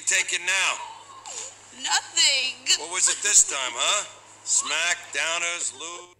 you taking now? Nothing. What was it this time, huh? Smack, downers, loot.